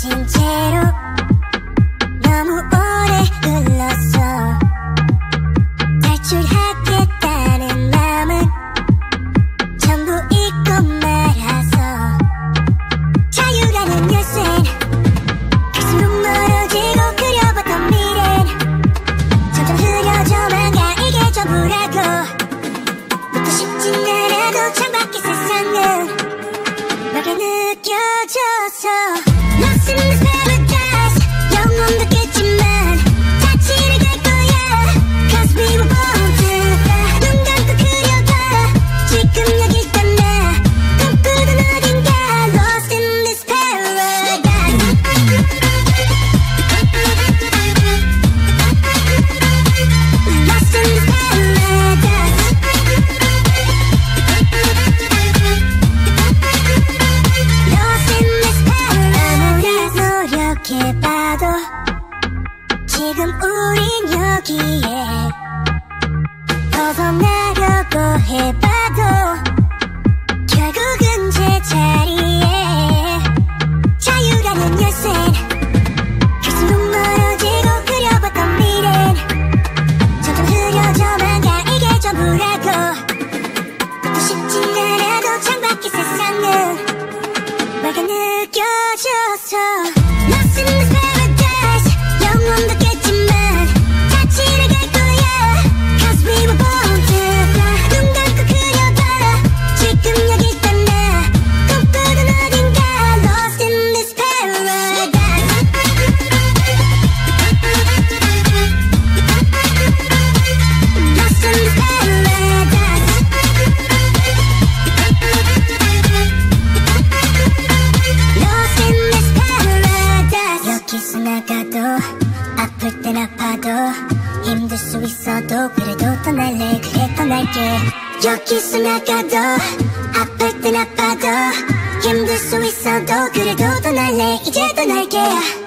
갇힌 채로 너무 오래 흘렀어. 탈출하겠다는 마음은 전부 잊고 말아서. 자유라는 열쇠는 갈수록 멀어지고 그려봤던 미래는 점점 흐려져만 가 이게 전부라고. 묻고 싶진 않아도 창밖의 세상은 맑게 느껴져서 아무리 노력해봐도 지금 우린 여기에 벗어나려고 해봐도 결국은 제 자리에 자유라는 열쇠는 아플 땐 아파도 힘들 수 있어도 그래도 떠날래 그래 떠날게. 여기서 나가도 아플 땐 아파도 힘들 수 있어도 그래도 떠날래 이제 떠날게